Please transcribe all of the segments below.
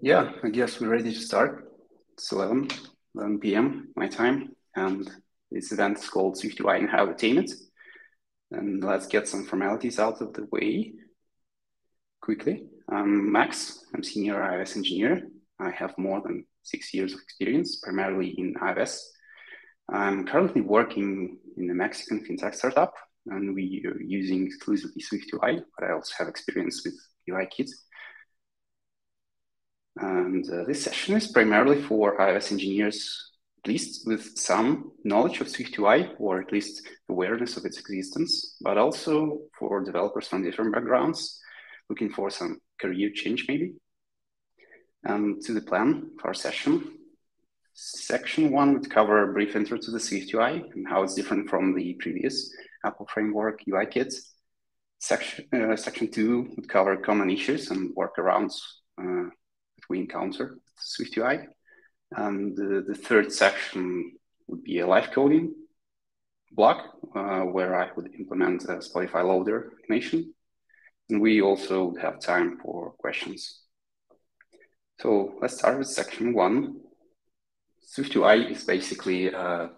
yeah, I guess we're ready to start. It's 11, 11 p.m. my time, and this event is called SwiftUI and how to tame it. And let's get some formalities out of the way quickly. I'm Max. I'm senior iOS engineer. I have more than six years of experience, primarily in iOS. I'm currently working in a Mexican fintech startup, and we are using exclusively SwiftUI, but I also have experience with UIKit. And uh, this session is primarily for iOS engineers, at least with some knowledge of SwiftUI or at least awareness of its existence, but also for developers from different backgrounds looking for some career change maybe. And to the plan for our session, section one would cover a brief intro to the SwiftUI and how it's different from the previous Apple framework UI kits. Section, uh, section two would cover common issues and workarounds uh, we encounter SwiftUI. And the, the third section would be a live coding block uh, where I would implement a Spotify loader animation. And we also have time for questions. So let's start with section one. SwiftUI is basically a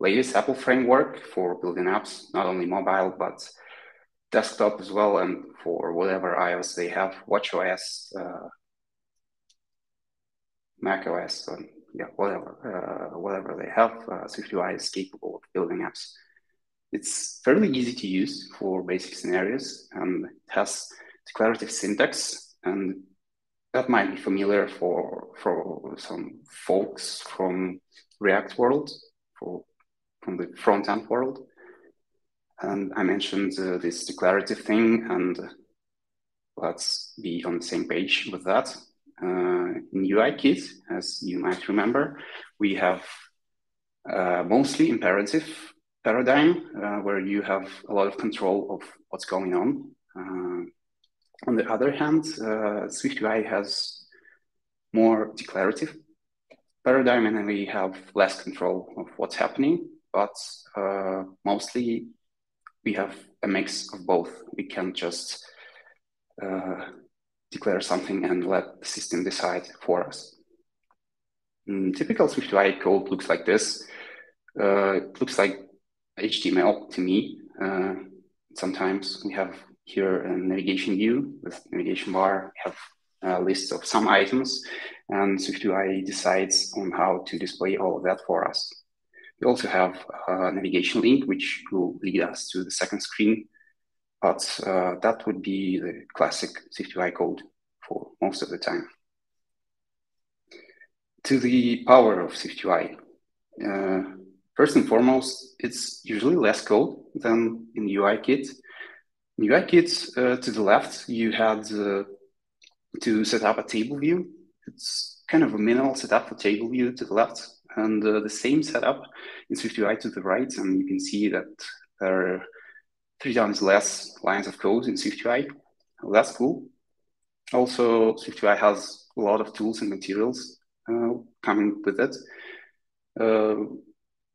latest Apple framework for building apps, not only mobile, but desktop as well, and for whatever iOS they have, WatchOS, uh, Mac OS, or yeah, whatever, uh, whatever they have, uh, SwiftUI is capable of building apps. It's fairly easy to use for basic scenarios and it has declarative syntax and that might be familiar for for some folks from React world, for from the front end world. And I mentioned uh, this declarative thing, and let's be on the same page with that. Uh, in UIKit, as you might remember, we have uh, mostly imperative paradigm uh, where you have a lot of control of what's going on. on the other hand, SwiftUI has more declarative paradigm and we have less control of what's happening, but uh, mostly we have a mix of both. We can just uh, declare something and let the system decide for us. Mm, typical SwiftUI code looks like this. Uh, it looks like HTML to me. Uh, sometimes we have here a navigation view with navigation bar, we have a list of some items, and SwiftUI decides on how to display all of that for us. We also have a navigation link, which will lead us to the second screen but uh, that would be the classic SwiftUI code for most of the time. To the power of SwiftUI, uh, first and foremost, it's usually less code than in UIKit. In UIKit, uh, to the left, you had to set up a table view. It's kind of a minimal setup for table view to the left, and uh, the same setup in SwiftUI to the right. And you can see that there three times less lines of code in SwiftUI. That's cool. Also, SwiftUI has a lot of tools and materials uh, coming with it. Uh,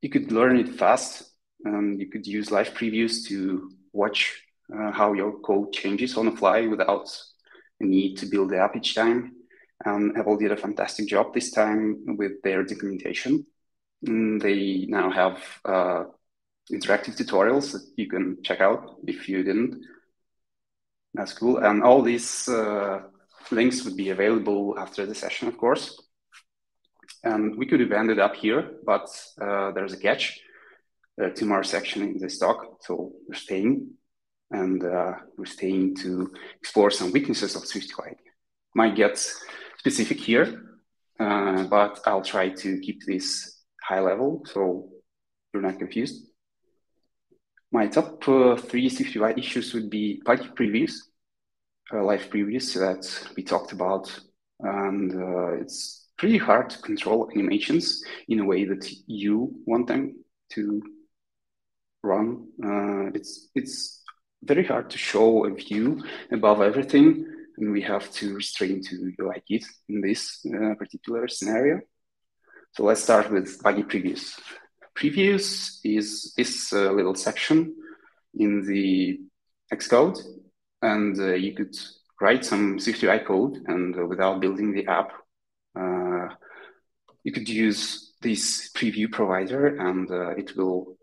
you could learn it fast. and you could use live previews to watch uh, how your code changes on the fly without a need to build the app each time. And Apple did a fantastic job this time with their documentation. And they now have uh, interactive tutorials that you can check out if you didn't. That's cool. And all these uh, links would be available after the session, of course. And we could have ended up here, but uh, there's a catch. Uh, section in this talk, so we're staying, and uh, we're staying to explore some weaknesses of SwiftUI. Might get specific here, uh, but I'll try to keep this high level so you're not confused. My top uh, three SwiftUI issues would be public previews, uh, live previews that we talked about. And uh, it's pretty hard to control animations in a way that you want them to run. Uh, it's, it's very hard to show a view above everything. And we have to restrain to UIKit in this uh, particular scenario. So let's start with buggy previews. Previews is this uh, little section in the Xcode, and uh, you could write some SwiftUI code and uh, without building the app, uh, you could use this preview provider and uh, it will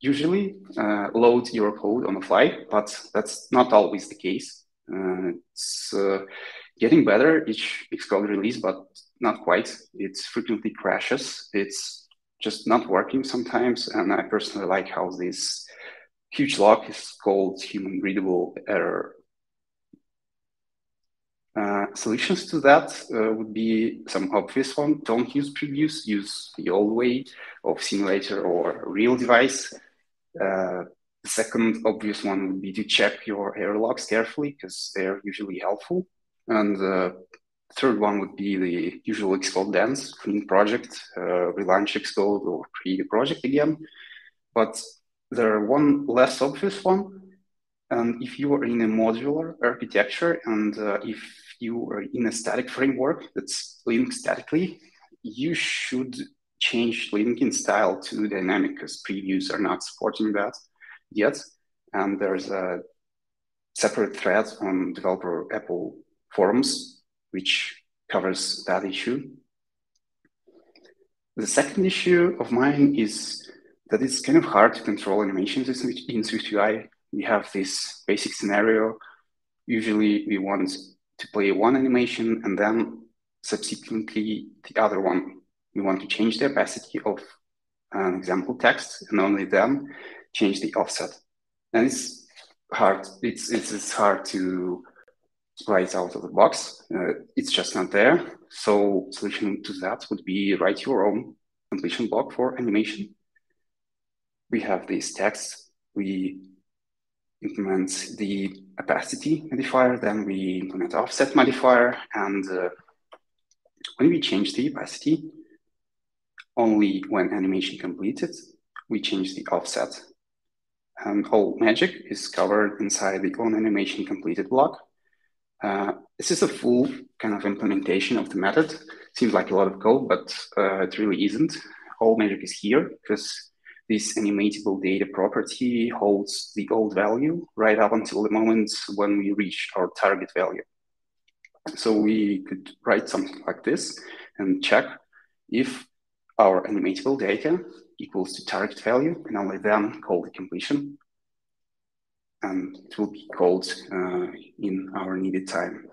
usually uh, load your code on the fly, but that's not always the case. It's getting better each Xcode release, but not quite. It frequently crashes. It's just not working sometimes. And I personally like how this huge lock is called human readable error. Uh, solutions to that uh, would be some obvious one. Don't use previews, use the old way of simulator or real device. Uh, the second obvious one would be to check your error logs carefully because they're usually helpful. And the third one would be the usual Xcode dance, clean project, uh, relaunch Xcode or create a project again. But there are one less obvious one. And if you are in a modular architecture and uh, if you are in a static framework that's linked statically, you should change linking style to dynamic because previews are not supporting that yet. And there's a separate thread on developer Apple forums, which covers that issue. The second issue of mine is that it's kind of hard to control animations in SwiftUI. We have this basic scenario. Usually we want to play one animation and then subsequently the other one. We want to change the opacity of an example text and only then change the offset. And it's hard. It's it's, it's hard to write out of the box. Uh, it's just not there. So solution to that would be write your own completion block for animation. We have this text. We implement the opacity modifier, then we implement offset modifier, and uh, when we change the opacity, only when animation completed, we change the offset. And all magic is covered inside the on animation completed block. Uh, this is a full kind of implementation of the method. Seems like a lot of code, but uh, it really isn't. All magic is here because this animatable data property holds the old value right up until the moment when we reach our target value. So we could write something like this and check if our animatable data equals to target value and only then call the completion and it will be called uh, in our needed time.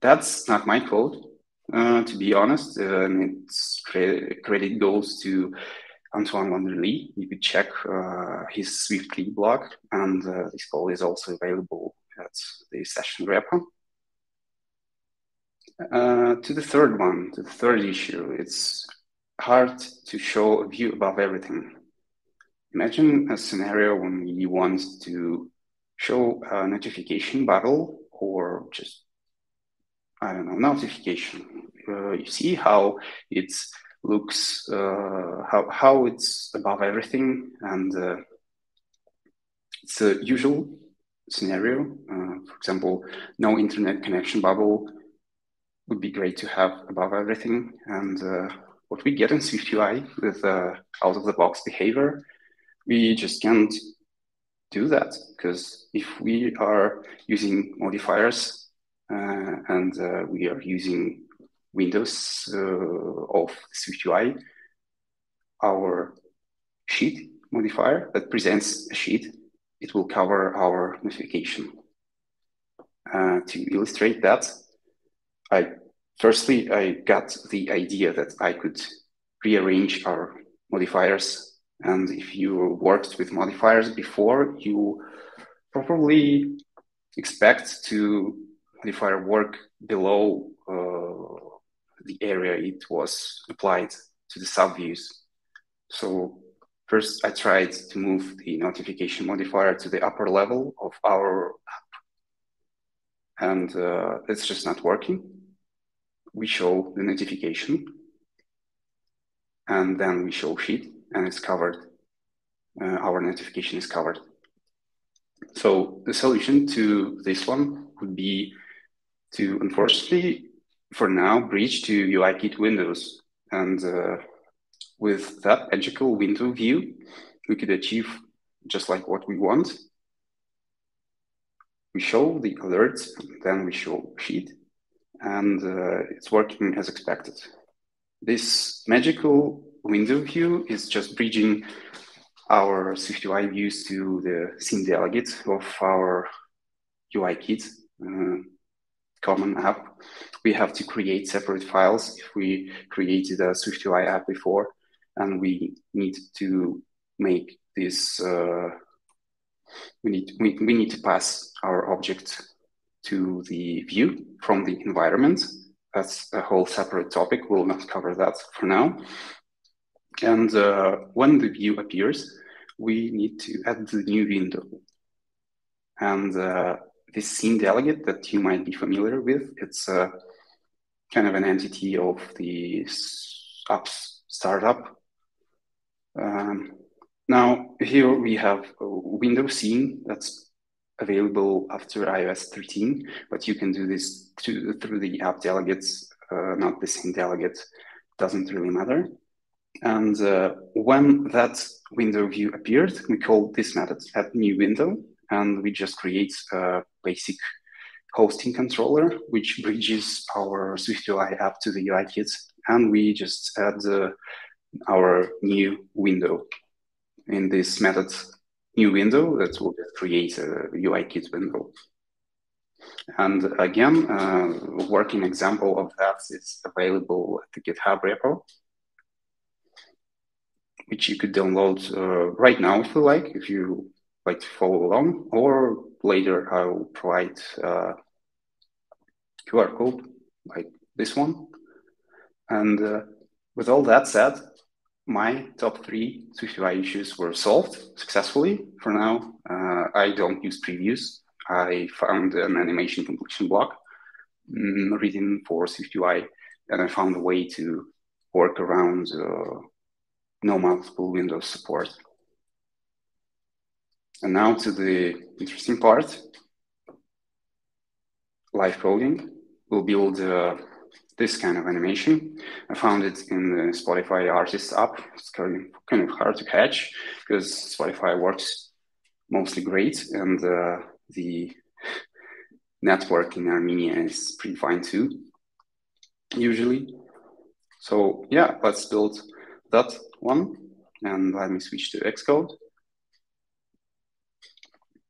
That's not my code, uh, to be honest. Um, its credit goes to Antoine van der Lee. You could check uh, his SwiftLee blog, and uh, this code is also available at the session repo. Uh, to the third one, to the third issue, it's hard to show a view above everything. Imagine a scenario when you want to show a notification bubble or just, I don't know, notification. Uh, you see how it looks, uh, how, how it's above everything. And uh, it's a usual scenario. Uh, for example, no internet connection bubble would be great to have above everything. And uh, what we get in SwiftUI with uh, out of the box behavior, we just can't do that because if we are using modifiers uh, and uh, we are using Windows uh, of SwiftUI, our sheet modifier that presents a sheet, it will cover our notification. Uh, to illustrate that, I firstly I got the idea that I could rearrange our modifiers and if you worked with modifiers before, you probably expect to modifier work below uh, the area it was applied to the subviews. So first I tried to move the notification modifier to the upper level of our app. And uh, it's just not working. We show the notification and then we show sheet and it's covered. Uh, our notification is covered. So the solution to this one would be to, unfortunately, for now, bridge to UIKit windows. And uh, with that magical window view, we could achieve just like what we want. we show the alerts, then we show sheet, and uh, it's working as expected. This magical window view is just bridging our SwiftUI views to the scene delegate of our UIKit uh, common app. We have to create separate files if we created a SwiftUI app before, and we need to make this. Uh, we need we, we need to pass our object to the view from the environment. That's a whole separate topic. We'll not cover that for now. And uh, when the view appears, we need to add the new window. And uh, this scene delegate that you might be familiar with, it's a kind of an entity of the apps startup. Um, now, here we have a window scene that's available after iOS 13, but you can do this to, through the app delegates, uh, not the scene delegate. Doesn't really matter. And uh, when that window view appeared, we call this method add new window, and we just create a basic hosting controller, which bridges our SwiftUI app to the UIKit, and we just add uh, our new window. In this method new window that will create a UIKit window. And again, uh, working example of that is available at the GitHub repo which you could download uh, right now if you like, if you like to follow along, or later I'll provide uh, QR code like this one. And uh, with all that said, my top three SwiftUI issues were solved successfully. For now, uh, I don't use previews. I found an animation completion block mm, written for SwiftUI, and I found a way to work around uh, no multiple Windows support. And now to the interesting part, live coding. We'll build uh, this kind of animation. I found it in the Spotify Artist app. It's kind of, kind of hard to catch because Spotify works mostly great and uh, the network in Armenia is pretty fine too, usually. So yeah, let's build that one. And let me switch to Xcode.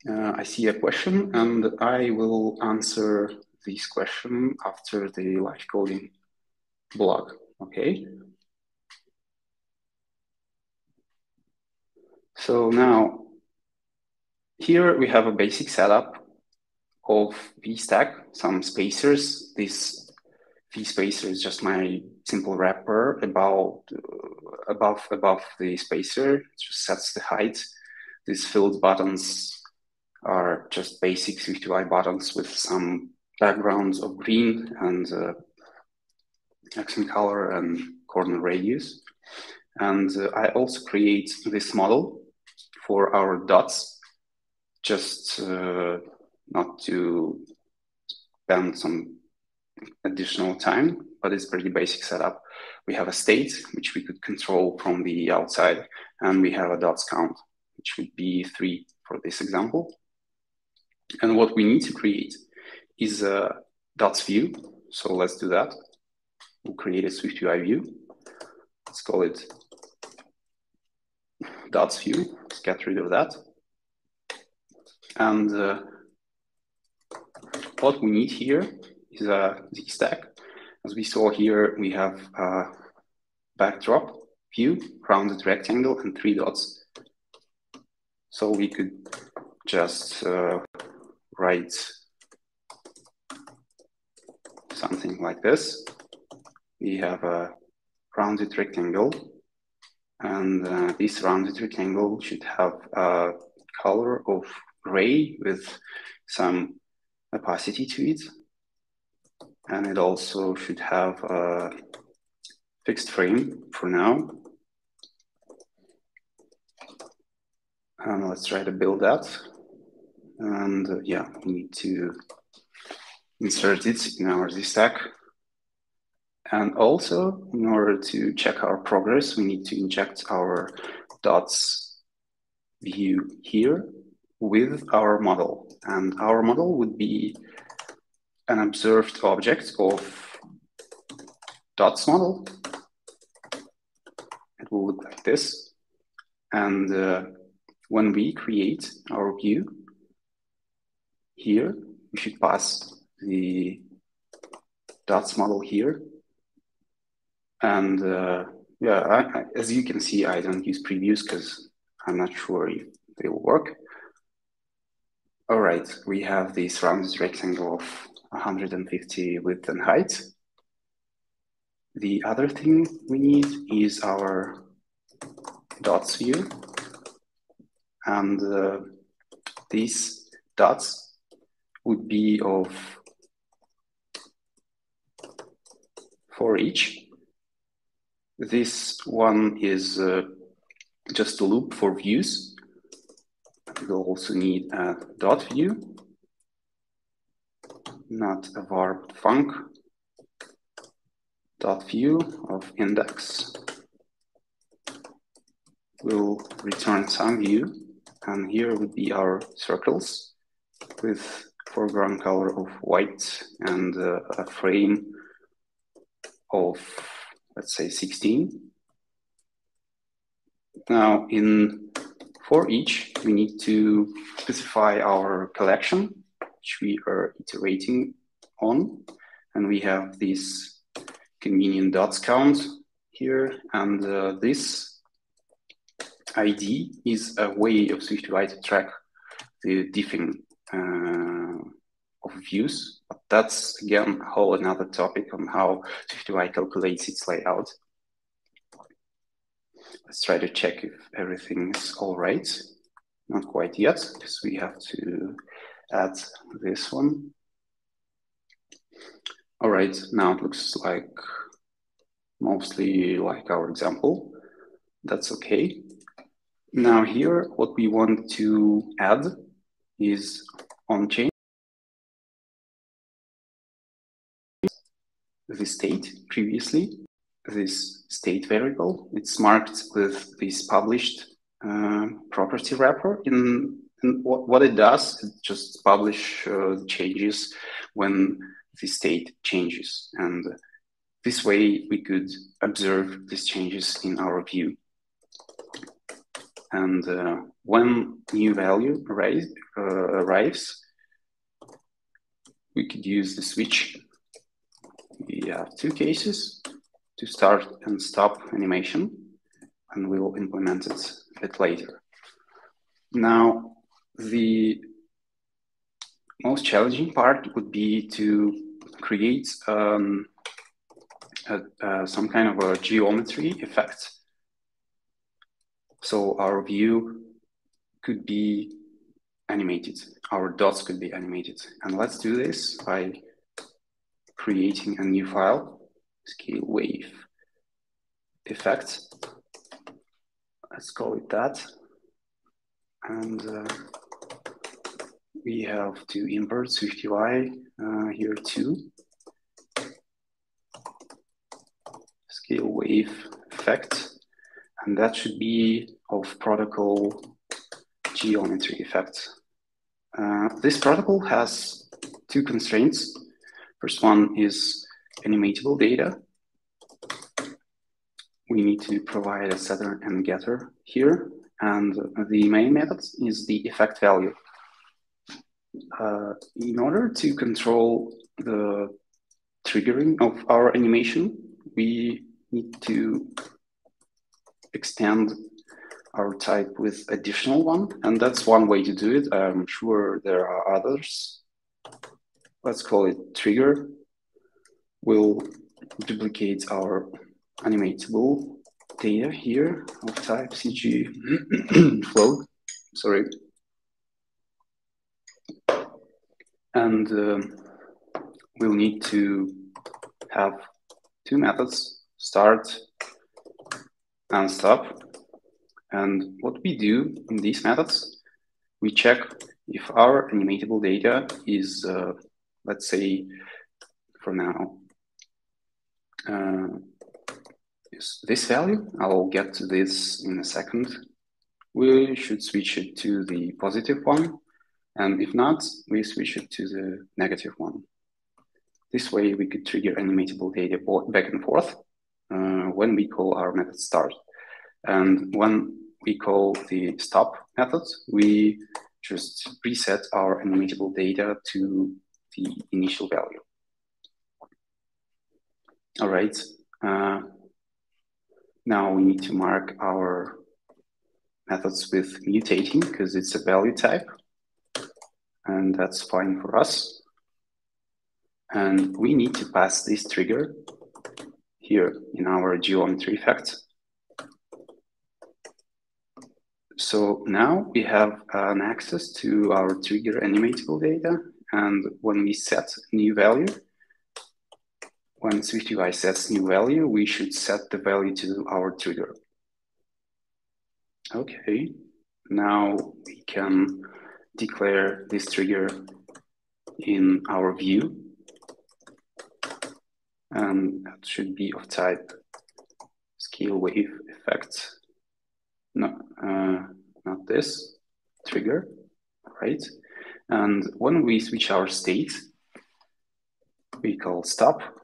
Uh, I see a question and I will answer this question after the live coding blog, okay? So now, here we have a basic setup of VStack, some spacers. This VSpacer is just my simple wrapper about uh, above above the spacer. It just sets the height. These filled buttons are just basic SwiftUI buttons with some backgrounds of green and uh, accent color and corner radius. And uh, I also create this model for our dots, just uh, not to spend some additional time, but it's pretty basic setup. We have a state, which we could control from the outside, and we have a dots count, which would be three for this example. And what we need to create is a dots view. So let's do that. We'll create a SwiftUI view. Let's call it dots view. Let's get rid of that. And uh, what we need here is a ZStack. As we saw here, we have a backdrop view, rounded rectangle, and three dots. So we could just uh, write something like this. We have a rounded rectangle, and uh, this rounded rectangle should have a color of gray with some opacity to it and it also should have a fixed frame for now. And let's try to build that. And uh, yeah, we need to insert it in our ZStack. And also, in order to check our progress, we need to inject our dots view here with our model. And our model would be an observed object of dots model. It will look like this. And uh, when we create our view, here, we should pass the dots model here. And uh, yeah, I, as you can see, I don't use previews because I'm not sure if they will work. All right, we have this rounded rectangle of 150 width and height. The other thing we need is our dots view. And uh, these dots would be of for each. This one is uh, just a loop for views. We'll also need a dot view, not a var func dot view of index. We'll return some view, and here would be our circles with foreground color of white and uh, a frame of, let's say, 16. Now, in for each, we need to specify our collection, which we are iterating on. And we have this convenient dots count here. And uh, this ID is a way of SwiftUI to track the diffing uh, of views. But that's again a whole another topic on how SwiftUI calculates its layout. Let's try to check if everything is all right. Not quite yet, because we have to add this one. All right, now it looks like mostly like our example. That's okay. Now here, what we want to add is onChange the state previously, this state variable. It's marked with this published uh, property wrapper. In, in what, what, it does, it just publish uh, changes when the state changes. And this way we could observe these changes in our view. And uh, when new value uh, arrives, we could use the switch we have two cases to start and stop animation, and we will implement it a bit later. Now, the most challenging part would be to create um, a, uh, some kind of a geometry effect. So our view could be animated, our dots could be animated. And let's do this by creating a new file, scale wave effect. Let's call it that. And uh, we have to import SwiftUI uh, here too. Scale wave effect. And that should be of protocol geometry effect. Uh, this protocol has two constraints. First one is animatable data. We need to provide a setter and getter here. And the main method is the effect value. Uh, in order to control the triggering of our animation, we need to extend our type with additional one. And that's one way to do it. I'm sure there are others let's call it trigger, will duplicate our animatable data here of type CG float, sorry. And uh, we'll need to have two methods, start and stop. And what we do in these methods, we check if our animatable data is uh, let's say for now, is this value. I'll get to this in a second. we should switch it to the positive one. And if not, we switch it to the negative one. This way we could trigger animatable data back and forth uh, when we call our method start. And when we call the stop method, we just reset our animatable data to the initial value. All right. Uh, now we need to mark our methods with mutating because it's a value type. And that's fine for us. And we need to pass this trigger here in our geometry effect. So now we have an access to our trigger animatable data. And when we set new value, when SwiftUI sets new value, we should set the value to our trigger. Okay, now we can declare this trigger in our view. And that should be of type scale wave effect. No, uh, not this trigger, right? And when we switch our state, we call stop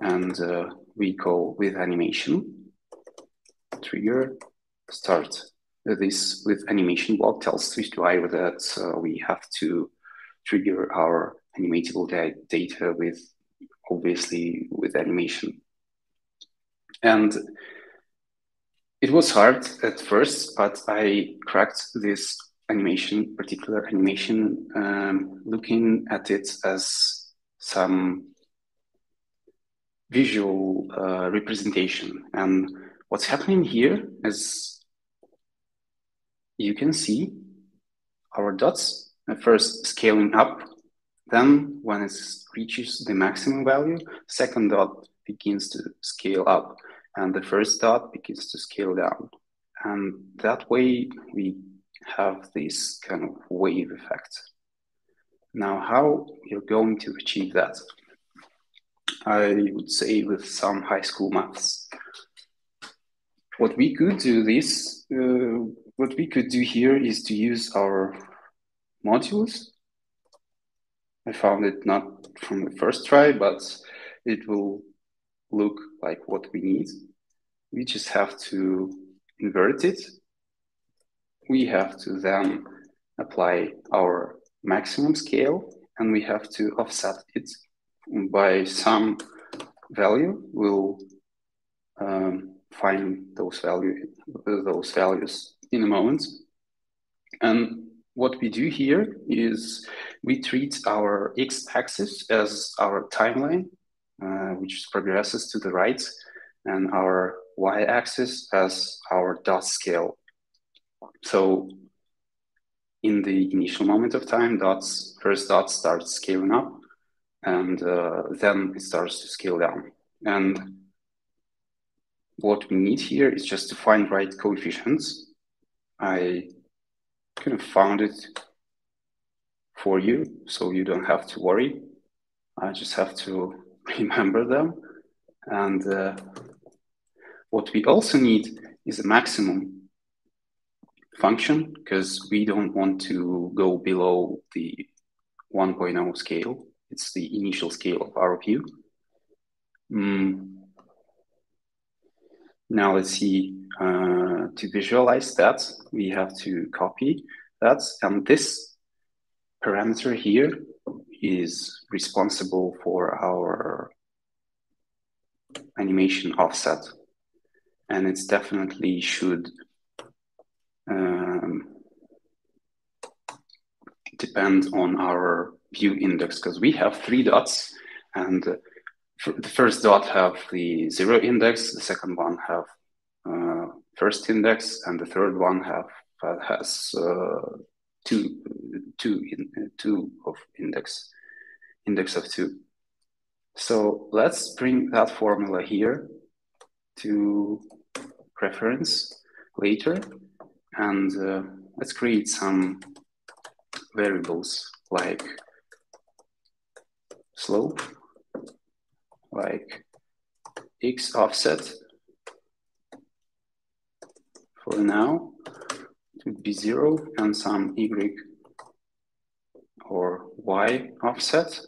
and uh, we go with animation trigger start. This with animation block tells SwiftUI that uh, we have to trigger our animatable data with obviously with animation. And it was hard at first, but I cracked this animation, particular animation, um, looking at it as some visual uh, representation. And what's happening here is you can see our dots first scaling up. Then when it reaches the maximum value, second dot begins to scale up and the first dot begins to scale down. And that way we have this kind of wave effect. Now, how you're going to achieve that? I would say with some high school maths. What we could do this, uh, what we could do here is to use our modules. I found it not from the first try, but it will look like what we need. We just have to invert it. We have to then apply our maximum scale and we have to offset it by some value, we'll um, find those value those values in a moment. And what we do here is we treat our x-axis as our timeline, uh, which progresses to the right, and our y-axis as our dot scale. So in the initial moment of time, dots first dot starts scaling up, and uh, then it starts to scale down. And what we need here is just to find right coefficients. I kind of found it for you, so you don't have to worry. I just have to remember them. And uh, what we also need is a maximum function because we don't want to go below the 1.0 scale. It's the initial scale of our view. Mm. Now let's see, uh, to visualize that, we have to copy that. And this parameter here is responsible for our animation offset. And it's definitely should um, depend on our view index because we have three dots and the first dot have the zero index, the second one have uh, first index, and the third one have has uh, two two in, two of index index of two. So let's bring that formula here to reference later, and uh, let's create some variables like slope like x offset for now it would be zero and some y or y offset.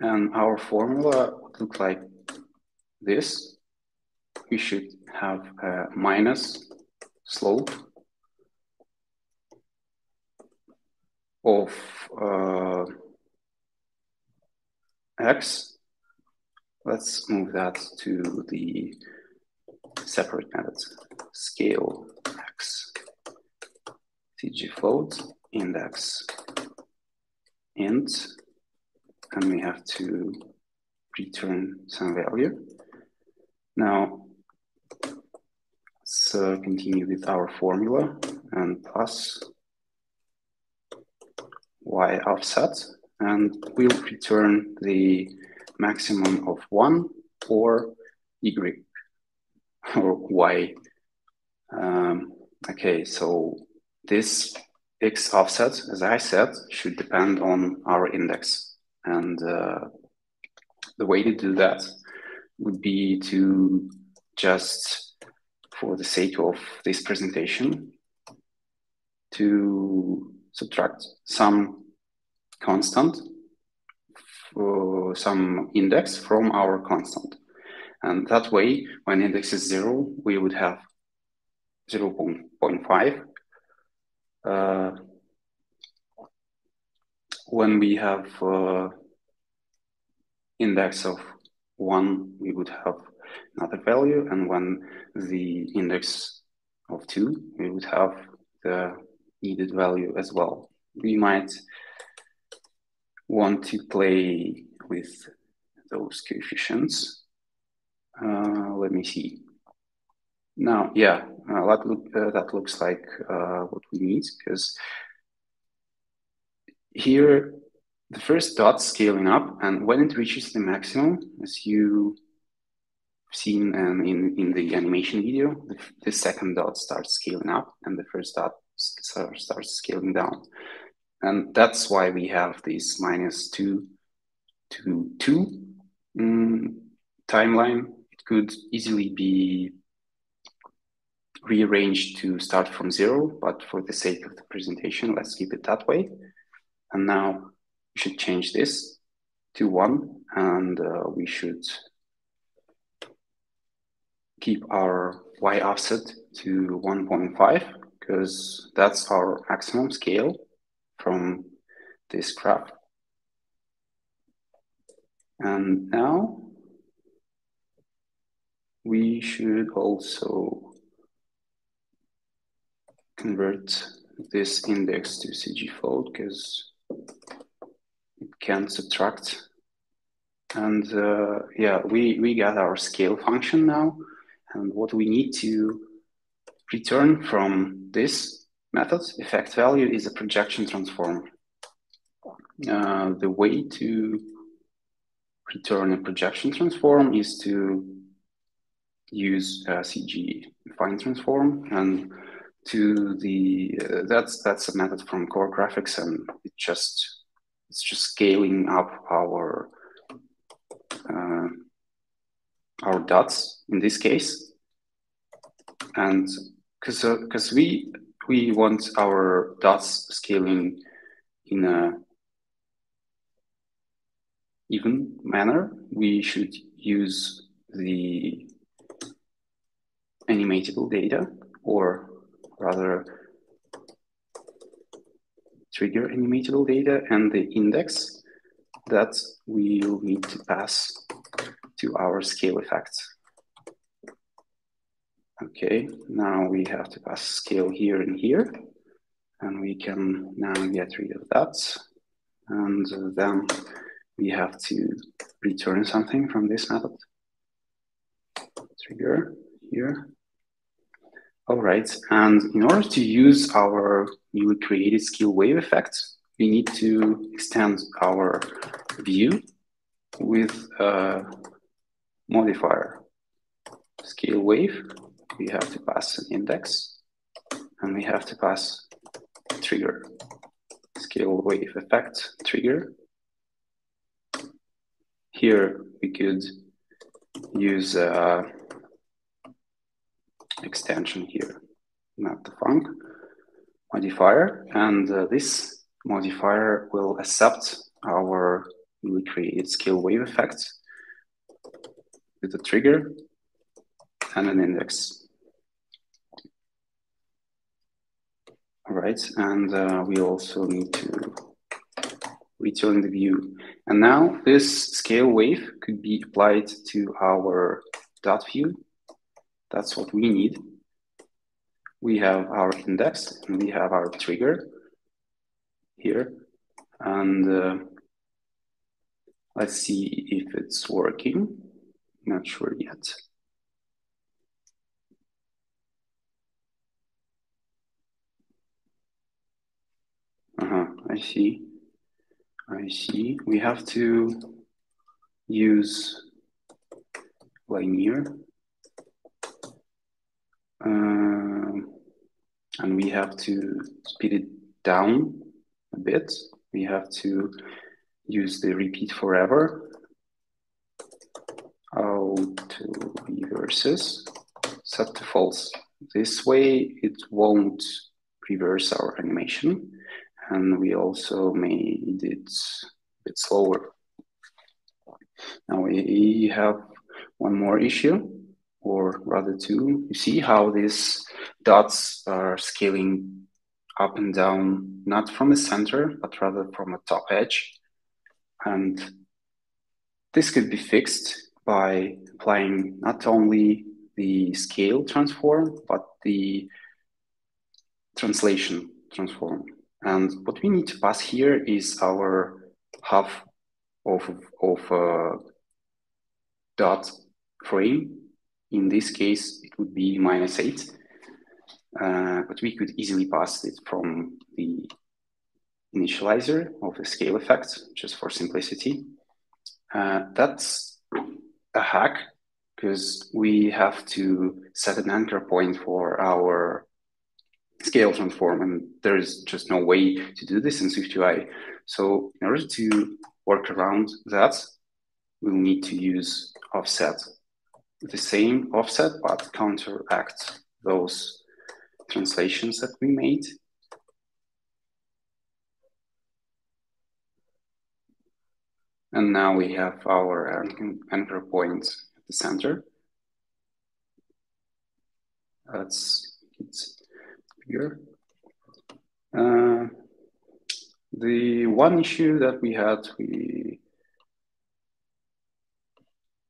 And our formula would look like this. We should have a minus slope of uh, x. Let's move that to the separate methods. Scale x, CGFloat, index, int, and we have to return some value. Now, let's uh, continue with our formula and plus y offset, and we'll return the maximum of one or y or y. Um, okay, so this x offset, as I said, should depend on our index. And uh, the way to do that would be to just, for the sake of this presentation, to subtract some constant, for some index from our constant. And that way, when index is zero, we would have 0 0.5. Uh, when we have uh, index of 1, we would have another value. And when the index of 2, we would have the needed value as well. We might want to play with those coefficients. Uh, let me see. Now, yeah, uh, that, look, uh, that looks like uh, what we need because here the first dot scaling up and when it reaches the maximum, as you seen um, in, in the animation video, the, the, second dot starts scaling up and the first dot starts scaling down. And that's why we have this minus two to two um, timeline. It could easily be rearranged to start from zero, but for the sake of the presentation, let's keep it that way. And now we should change this to one, and uh, we should keep our y offset to 1.5 because that's our maximum scale from this graph. And now we should also convert this index to CGFloat because it can subtract. And uh, yeah, we, we got our scale function now. And what we need to return from this method, effect value, is a projection transform. Uh, the way to return a projection transform is to use a CG affine transform. And to the uh, that's that's a method from core graphics and it just it's just scaling up our uh, our dots in this case. And because because uh, we we want our dots scaling in a even manner we should use the animatable data or rather trigger animatable data and the index that we will need to pass to our scale effects. Okay, now we have to pass scale here and here, and we can now get rid of that. And uh, then we have to return something from this method. Trigger here. All right, and in order to use our newly created scale wave effect, we need to extend our view with a modifier. Scale wave, we have to pass an index, and we have to pass trigger. Scale wave effect trigger. Here we could use uh, extension here. not the func modifier, and uh, this modifier will accept our newly created scale wave effect with a trigger and an index. All right, and uh, we also need to return the view. And now this scale wave could be applied to our dot view. That's what we need. We have our index and we have our trigger here. And uh, let's see if it's working. Not sure yet. I see. I see. We have to use linear. Uh, and we have to speed it down a bit. We have to use the repeat forever. Auto reverses set to false. This way it won't reverse our animation and we also made it a bit slower. Now we have one more issue, or rather two. You see how these dots are scaling up and down, not from the center, but rather from a top edge. And this could be fixed by applying not only the scale transform, but the translation transform. And what we need to pass here is our half of, of uh, dot frame. In this case, it would be minus 8. Uh, but we could easily pass it from the initializer of the scale effect, just for simplicity. Uh, that's a hack because we have to set an anchor point for our scale transform, and there is just no way to do this in SwiftUI. So in order to work around that, we'll need to use offset. The same offset, but counteract those translations that we made. And now we have our uh, anchor point at the center. That's it's here. Uh, the one issue that we had, we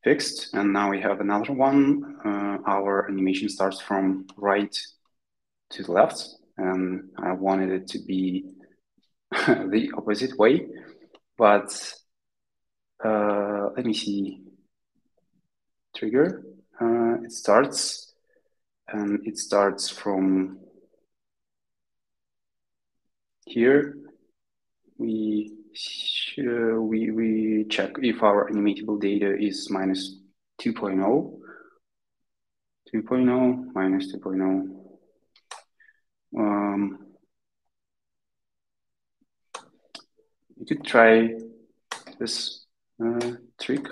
fixed, and now we have another one. Uh, our animation starts from right to the left, and I wanted it to be the opposite way, but uh, let me see. Trigger, uh, it starts, and it starts from here, we we we check if our animatable data is minus 2.0, 2.0 minus 2.0. Um, you could try this uh, trick.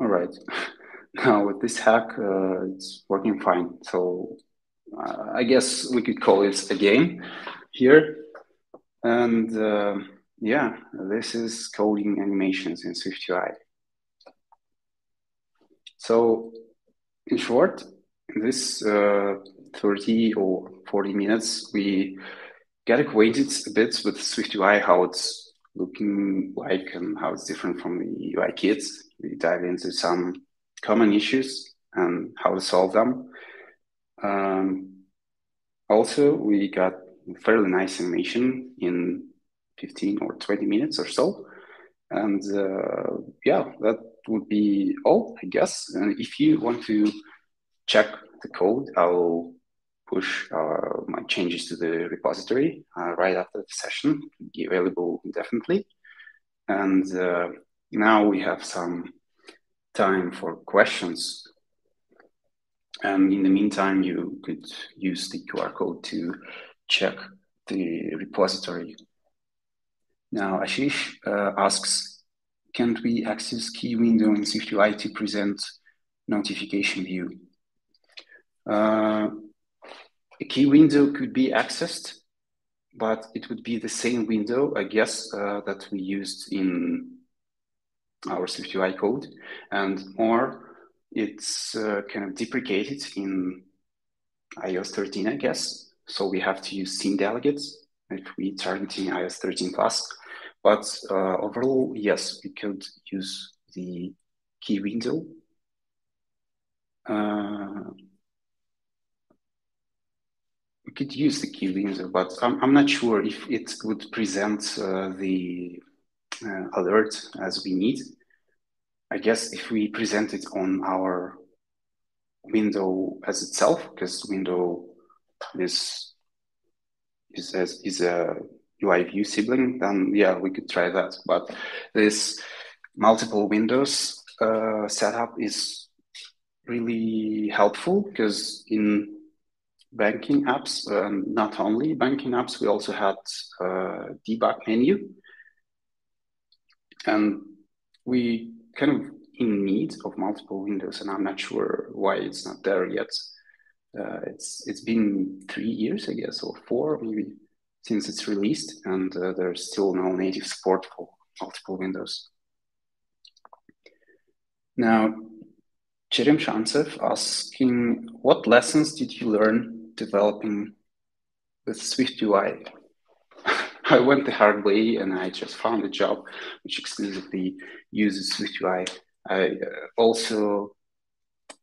All right. now with this hack, uh, it's working fine. So I guess we could call it a game here. And uh, yeah, this is coding animations in SwiftUI. So in short, in this uh, 30 or 40 minutes, we get acquainted a bit with SwiftUI, how it's looking like and how it's different from the UIKits. We dive into some common issues and how to solve them. Um, also, we got fairly nice animation in 15 or 20 minutes or so. And uh, yeah, that would be all, I guess. And if you want to check the code, I'll push uh, my changes to the repository uh, right after the session, be available indefinitely. And uh, now we have some time for questions. And in the meantime, you could use the QR code to check the repository. Now, Ashish uh, asks, can't we access key window in SwiftUI to present notification view? Uh, a key window could be accessed, but it would be the same window, I guess, uh, that we used in our SwiftUI code, and more it's uh, kind of deprecated in iOS 13, I guess. So we have to use scene delegates if we targeting iOS 13 plus. But uh, overall, yes, we could use the key window. Uh, we could use the key window, but I'm, I'm not sure if it would present uh, the uh, alert as we need. I guess if we present it on our window as itself, because window is is a, is a UI view sibling, then yeah, we could try that. But this multiple windows uh, setup is really helpful because in banking apps, um, not only banking apps, we also had uh, debug menu, and we kind of in need of multiple windows, and I'm not sure why it's not there yet. Uh, it's it's been three years, I guess, or four maybe since it's released, and uh, there's still no native support for multiple windows. Now, Cherem Shantsev asking, what lessons did you learn developing with SwiftUI? I went the hard way and I just found a job which exclusively uses SwiftUI. I uh, also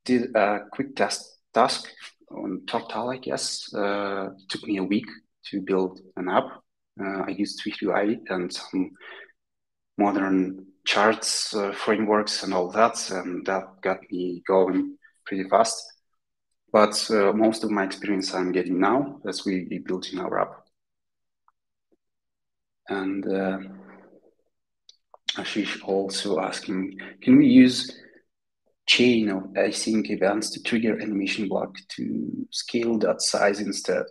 did a quick test task on Toptal, I guess. Uh, took me a week to build an app. Uh, I used SwiftUI and some modern charts, uh, frameworks, and all that, and that got me going pretty fast. But uh, most of my experience I'm getting now as we building our app. And uh, Ashish also asking, can we use chain of async events to trigger animation block to scale that size instead?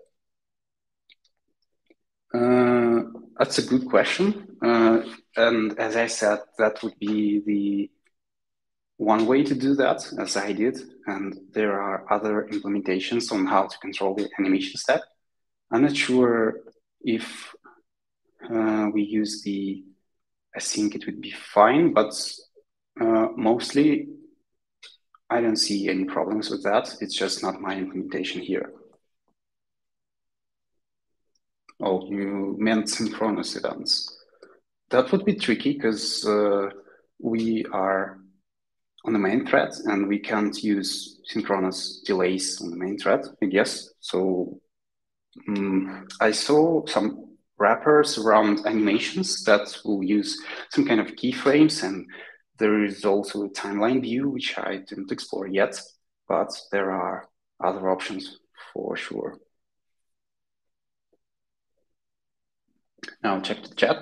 Uh, that's a good question. Uh, and as I said, that would be the one way to do that, as I did. And there are other implementations on how to control the animation step. I'm not sure if uh, we use the I think it would be fine, but uh, mostly I don't see any problems with that. It's just not my implementation here. Oh, you meant synchronous events. That would be tricky because uh, we are on the main thread and we can't use synchronous delays on the main thread, I guess. So um, I saw some wrappers around animations that will use some kind of keyframes and there is also a timeline view, which I didn't explore yet, but there are other options for sure. Now check the chat.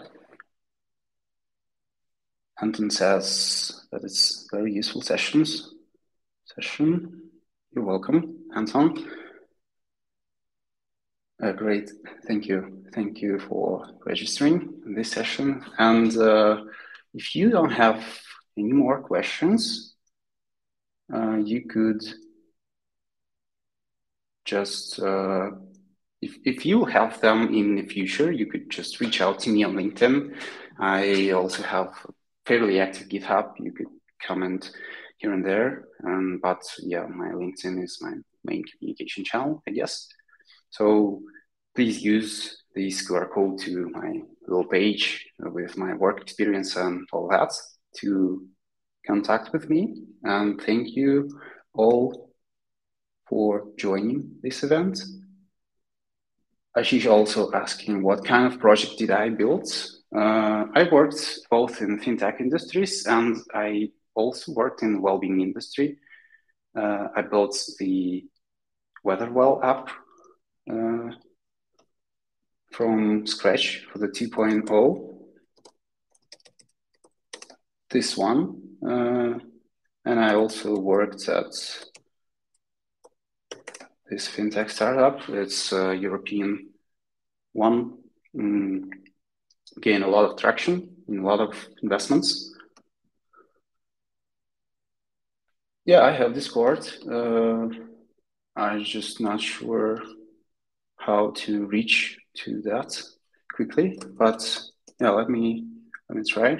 Anton says that it's very useful sessions. Session. You're welcome, Anton. Uh, great, thank you. Thank you for registering this session. And uh, if you don't have any more questions, uh, you could just uh, if, if you have them in the future, you could just reach out to me on LinkedIn. I also have fairly active GitHub. You could comment here and there. Um, but yeah, my LinkedIn is my main communication channel, I guess. So please use this QR code to my little page with my work experience and all that to contact with me. And thank you all for joining this event. Ashish also asking what kind of project did I build? Uh, I worked both in fintech industries and I also worked in well-being industry. Uh, I built the Weatherwell app from scratch for the 2.0. This one. Uh, and I also worked at this fintech startup. It's a European one, um, gain a lot of traction in a lot of investments. Yeah, I have Discord. Uh, I'm just not sure how to reach to that quickly, but yeah, let me let me try.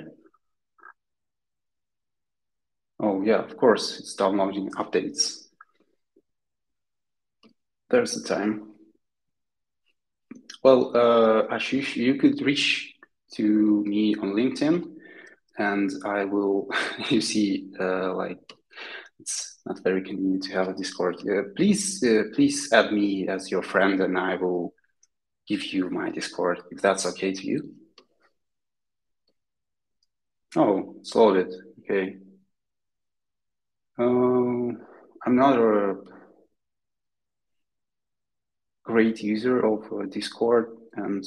Oh yeah, of course, it's downloading updates. There's the time. Well, uh, Ashish, you could reach to me on LinkedIn, and I will. you see, uh, like it's not very convenient to have a Discord. Uh, please, uh, please add me as your friend, and I will give you my Discord if that's okay to you. Oh, it's loaded. Okay. Uh, I'm not a great user of uh, Discord, and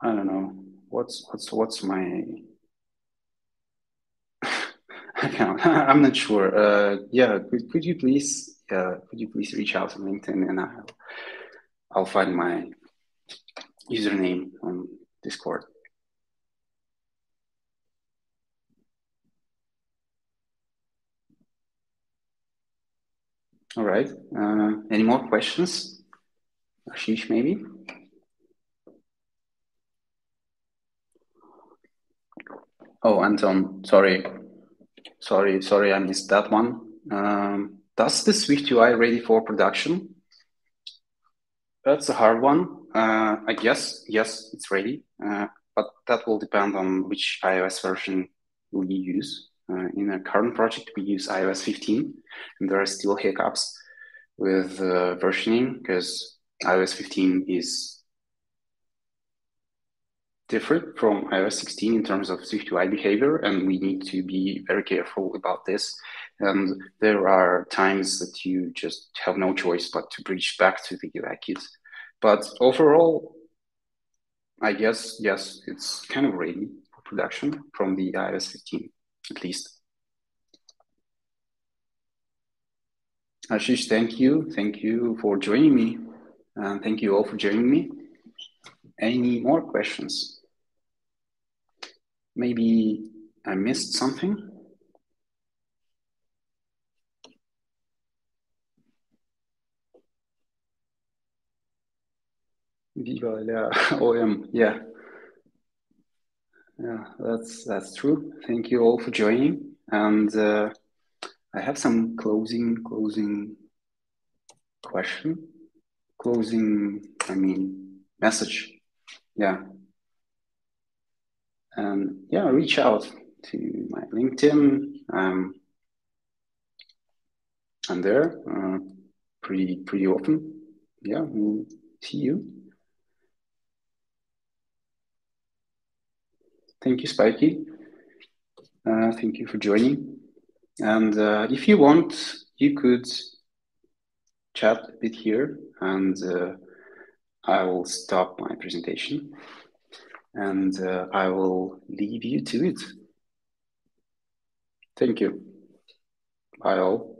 I don't know what's what's what's my. I'm not sure. Uh, yeah, could, could you please uh, could you please reach out to LinkedIn and I'll I'll find my username on Discord. All right. Uh, any more questions? Ashish, maybe? Oh, Anton, sorry. Sorry, sorry, I missed that one. Um, does the SwiftUI ready for production? That's a hard one. Uh, I guess, yes, it's ready, uh, but that will depend on which iOS version we use. Uh, in our current project, we use iOS 15, and there are still hiccups with uh, versioning because iOS 15 is different from iOS 16 in terms of SwiftUI behavior, and we need to be very careful about this. And there are times that you just have no choice but to bridge back to the UIKit. But overall, I guess, yes, it's kind of ready for production from the iOS 15, at least. Ashish, thank you. Thank you for joining me. And thank you all for joining me. Any more questions? Maybe I missed something? Viva la OM, yeah. Yeah, that's that's true. Thank you all for joining. And uh, I have some closing closing question, closing. I mean message. Yeah. And yeah, reach out to my LinkedIn. Um, I'm there uh, pretty pretty often. Yeah, we'll see you. Thank you, Spiky. Uh, thank you for joining. And uh, if you want, you could chat a bit here and uh, I will stop my presentation and uh, I will leave you to it. Thank you. Bye all.